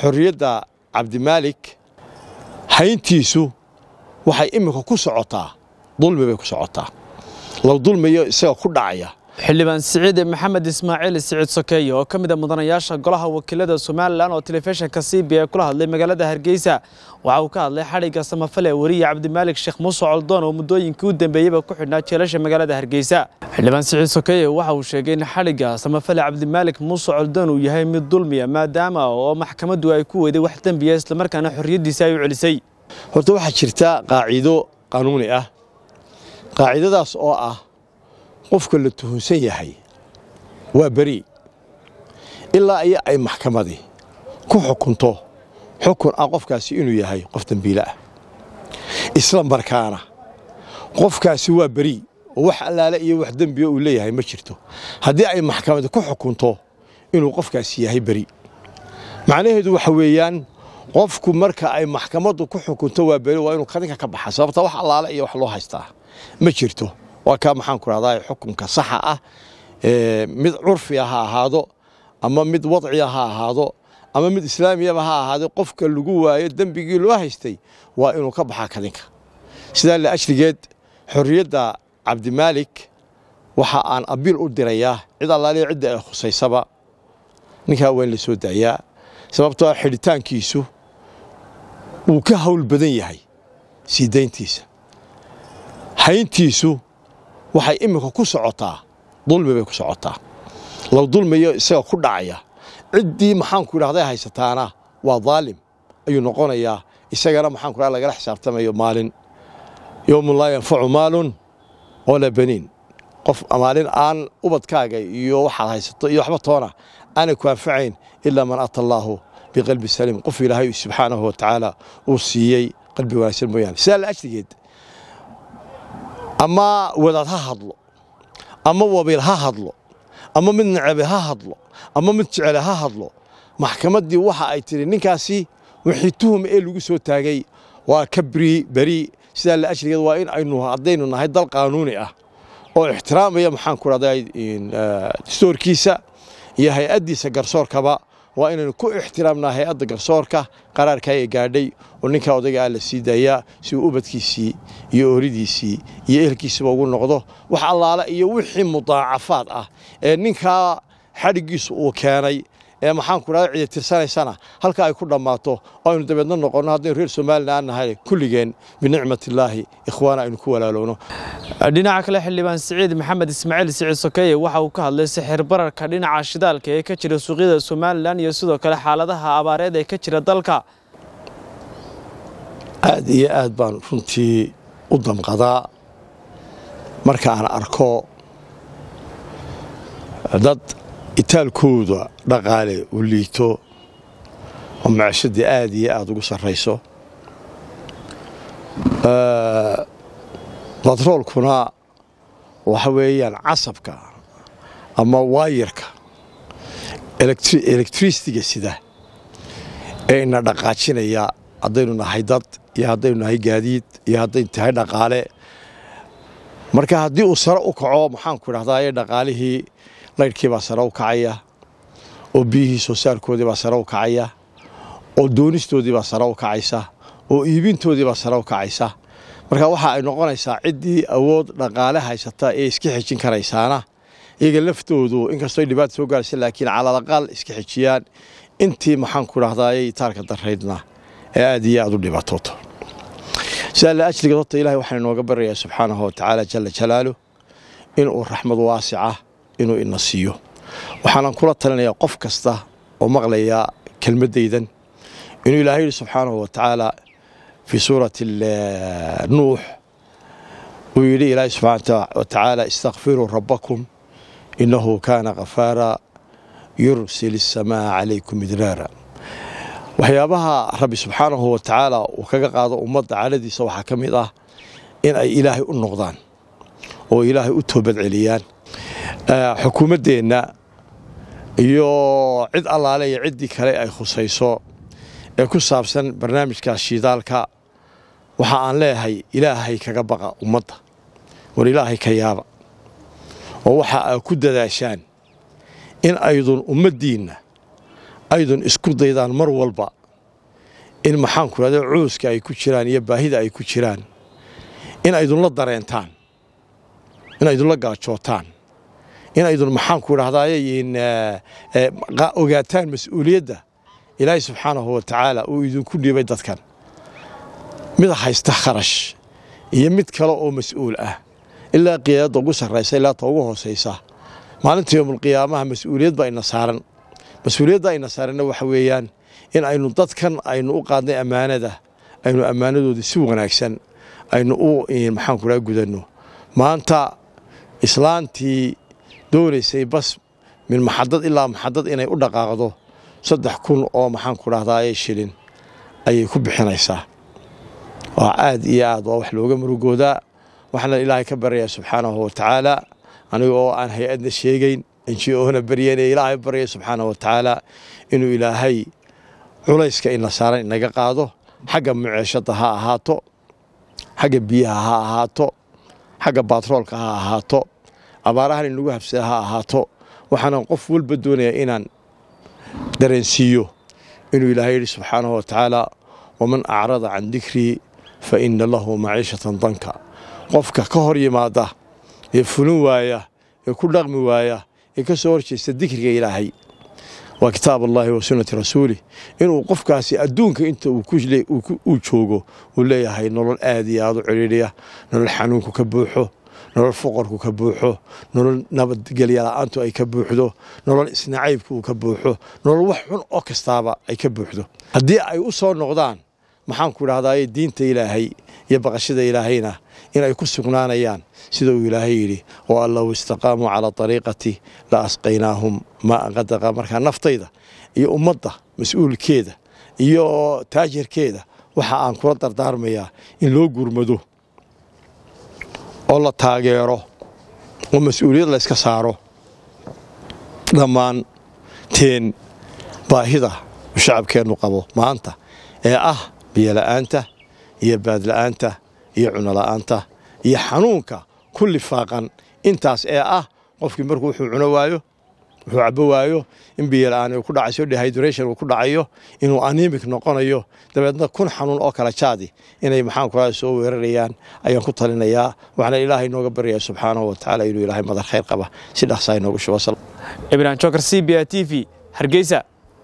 xorriyadda cabdimaalik hayntiisu waxay iminka ku socotaa dulmi bay ku socotaa. La dulmiyo isaga ku dhacaya xildhibaan siciid maxamed ismaaciil siciid sokeeye oo ka mid a mudanayaasha golaha wakiilada somalilan oo telefishinka c b a kula hadlay magaalada hargeysa. Waxa uu ka hadlay xadhigga samafale weriye cabdimaalik sheekh muuse coldoon oo muddooyinkii u dambeeyeyba ku xidhnaa jeelasha magaalada hargeysa. Xildhibaan siciid sokeeye waxa uu sheegay in xadhigga samafale cabdimaalik muuse coldoon uu yahay mid dulmiya maadaama oo maxkamaddu ay ku weyday wax dembiya islamarkaana xorriyaddiisa ay u celisay. Horta waxaa jirta qaaciido qanuuni ah. Qaacidadaas oo ah qofka la tuhunsan yahay waa beri ilaa iyo ay maxkamadii ku xukunto xukun ah qofkaasi inuu yahay qof dembiile ah. Isla markaana qofkaasi waa beri oo wax allaale iyo wax dembiya uu leeyahay ma jirto. Haddii ay maxkamadi ku xukunto inuu qofkaasi yahay beri. Macnaheedu waxa weeyaan qofku marka ay maxkamaddu ku xukunto waa beri waa inuu kadinka ka baxa sababta wax allaale iyo wax loo haystaa ma jirto waa kaa maxaan ku rahdaa xukunka saxa ah mid curfiya ha ahaado ama mid wadciya ha ahaado ama mid islaamiyaba ha ahaado qofka lagu waayo dembigii loo haystay waa inuu ka baxaa kadinka sidaa la ajligeed xorriyadda cabdimaalik waxa aan abiil u dirayaa cid allaaliya cidda ay khusaysaba. Ninkaa waa in la soo daayaa sababtoo xidhitaankiisu wuu ka hawl badan yahay sii dayntiisa. Hayntiisu waxay iminka ku socotaa. Dulmi bay ku socotaa. La dulmiyo isaga ku dhacaya. Ciddii maxaanku idhahday haysataana? Waa daalim ayuu noqonayaa. Isagana maxaanku idhahda lagala xisaabtamayo maalin. Yowmun laa yanfacu maalun walaa baniin. Qof maalin aan ubadkaaga iyo waxaad haysato iyo waxba toona aanay ku anfacayn ilaa man ata allaahu biqalbi saliim qof ilaahay subxaanahu wa tacaala uu siiyey qalbi wanaagsan mooyaane. Sidaa la ajligeed ama wadaad ha hadlo. Ama wabiil ha hadlo. Ama mid nacabe ha hadlo. Ama mid jecele ha hadlo. Maxkamaddii waxa ay tidhi ninkaasi wixii tuhum ee lagu soo taagay waa ka beri. Sidaa la ajligeed waa in aynu haddaynu nahay dal qaanuuni ah oo ixtiraamaya. Maxaan ku rahday dastoorkiisa iyo hay'addiisa garsoorkaba waa inaynu ku ixtiraamnaa hay'adda garsoorka qaraarkaa ee gaadhay oo ninkaa odayga ah la sii daayaa si uu ubadkiisii iyo ooridiisii iyo ehelkiisiba ugu noqdo. Wax allaale iyo wixii mudaacafaad ah ee ninkaa xadhiggiisu uu keenay ee maxaanku dhahda cidi tirsanaysana halka ay ku dhammaato oo aynu dabeedna noqonno haddaynu reer somalilan nahay kulligeen binicmatillaahi ikhwaana aynu ku walaalowno. Dhinaca kale xildhibaan siciid maxamed ismaaciil siciid sokeeye waxa uu ka hadlay sixir bararka dhinaca shidaalka ee ka jira suuqyada somalilan iyo sidoo kale xaaladaha abaareed ee ka jira dalka. Aad iyo aad baan runtii u damqadaa marka aan arko dad itaalkooda dhaqaale u liito oo macashadii aad iyo aad ugu sarrayso batroolkuna waxa weeyaan casabka ama waayarka elektrisiga sida ee ina dhaqaajinaya haddaynu nahay dad iyo haddaynu nahay gaadiid iyo haddaynu tahay dhaqaale. Marka haddii uu sare u kaco maxaanku idhahdaa dhaqaalihii laydhkii baa sare u kacaya oo biyihii soo saarkoodii baa sare u kacaya oo doonistoodii baa sare u kacaysa oo iibintoodii baa sare u kacaysa. Marka waxa ay noqonaysaa ciddii awood dhaqaale haysata ee iska xejin karaysaana iyaga laftoodu inkastoo dhibaata soo gaaraysa laakiin calalaqaal iska xejiyaan intii maxaanku idhahdaayay taalka daraydna ee aad iyo aad u dhibaatooto sidaa la ajligeed horta ilahay waxaan inooga baryayaa subxaanahu wa tacaala jala jalaaluh inuu raxmad waasica inuu ina siiyo. Waxaanan kula talinayaa qof kasta oo maqlaya kelmaddaydan. Inuu ilahay yidhi subxaanahu wa tacaala fii suurati nuux uu yidhi ilaahay subxaana wa tacaala istakfiruu rabbakum innahu kaana kafaara yursil isamaa calaykum idraara waxyaabaha rabbi subxaanahu wa tacaala uu kaga qaado ummadda caladiisa waxaa ka mid ah in ay ilaahay u noqdaan oo ilaahay u toobad celiyaan xukuumaddeenna iyo cid allaale iyo ciddii kale ay khusayso ee ku saabsan barnaamijkaas shiidaalka waxa aan leeyahay ilaahay kaga baqa ummadda. War ilaahay ka yaaba. Oo waxa aa ku dadaashaan in aydun ummaddiinna aydun isku daydaan mar walba in maxaanku idhahda cuuska ay ku jiraan iyo baahida ay ku jiraan in aydunla dareentaan in aydunla gaajootaan in aydun maxaanku idhahdaay ogaataan mas'uuliyadda. Ilaahay subxaanahu wa tacaala uu idinku dhiibay dadkan. Mid haysta kharash iyo mid kale oo mas'uul ah. Ilaa qiyaadadda ugu sarraysa ilaa ugu hoosaysa. Maalinta yowmulqiyaamaha mas'uuliyad baa ina saaran. Mas'uuliyadda ayna saaranna waxa weeyaan in aynu dadkan aynu u qaadnay ammaanada aynu ammaanadoodii si wanaagsan aynu u maxaanku dhaha gudanno. Maanta islaantii doonaysay bas min maxadad ilaa maxadad inay u dhaqaaqdo saddex kun oo maxaanku dhahdaayay shilin ayay ku bixinaysaa. Waa aad iyo aad waa wax looga murugoodaa waxaana ilaahay ka baryayaa subxaanahu wa tacaala. Aniga oo aan hay'adna sheegayn enji-oona baryayn ee ilaahay baryaya subxaanahu wa tacaala inuu ilaahay culayska ina saaran inaga qaado. Xagga muceeshadda ha ahaato xagga biyaha ha ahaato xagga baatroolka ha ahaato abaarahan inagu habsada ha ahaato waxaana qof walba doonaya inaan dareensiiyo inuu ilaahay yidhi subxaanahu wa tacaala waman acrada can dikrii fa ina lahu maciishatan danka. Qofka ka hor yimaada ee fulin waaya ee ku dhaqmi waaya ee ka soo horjeesta dikriga ilaahay waa kitaab allahi wa sunnati rasuulih inuu qofkaasi adduunka inta uu joogo uu leeyahay nolol aad iyo aad u cidhiidhiya nolol xanuunku ka buuxo nolol foqorku ka buuxo nolol nabadgelyala'aantu ay ka buuxdo nolol isnacaybku uu ka buuxo nolol wax xun oo kastaaba ay ka buuxdo. Haddii ay u soo noqdaan maxaanku idhahdaye diinta ilaahay iyo baqashada ilaahayna inay ku sugnaanayaan sida uu ilaahay yidhi oo an low istaqaamuu calaa ariiqati la asqaynaahum maa qadaqa. Markaa naftayda iyo ummadda mas'uulkeeda iyo taajirkeeda waxa aan kula dardaarmayaa in loo gurmado oo la taageero oo mas'uuliyad layska saaro dhammaan teen baahida uu shacabkeennu qabo maanta ee ah biyola'aanta iyo baadla'aanta iyo cunola'aanta iyo xanuunka ku lifaaqan intaas ee ah qofkii markuu wuxuu cuno waayo wuxuu cabo waayo in biyola'aan uu ku dhacayso dehydration uu ku dhacayo inuu anemic noqonayo. Dabeedna kun xanuun oo kala jaadi inay maxaan kula soo weerarayaan ayaan ku talinayaa. Waxaana ilaahay nooga baryayaa subxaanahu wa tacaala inuu ilaahay madar khayr qaba. Si dhaqsaa inoogu shubo ibrahim jokar c b a t v. Hargeysa